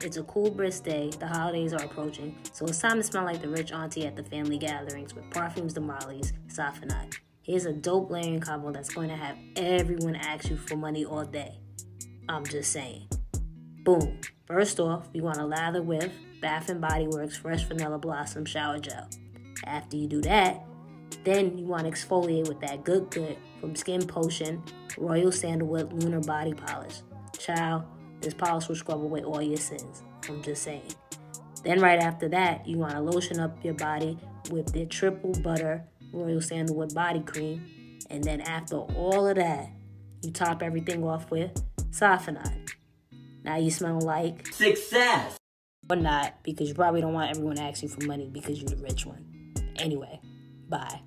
It's a cool brisk day, the holidays are approaching, so it's time to smell like the rich auntie at the family gatherings with Parfums de Marly's Safanad. Here's a dope layering combo that's going to have everyone ask you for money all day. I'm just saying. Boom. First off, you want to lather with Bath and Body Works Fresh Vanilla Blossom Shower Gel. After you do that, then you want to exfoliate with that Good Good from Skin Potion Royal Sandalwood Lunar Body Polish. Child, this polish will scrub away all your sins. I'm just saying. Then right after that, you want to lotion up your body with the Triple Butter Royal Sandalwood Body Cream. And then after all of that, you top everything off with Safanad. Now you smell like Success! or not because you probably don't want everyone to ask you for money because you're the rich one. Anyway, bye.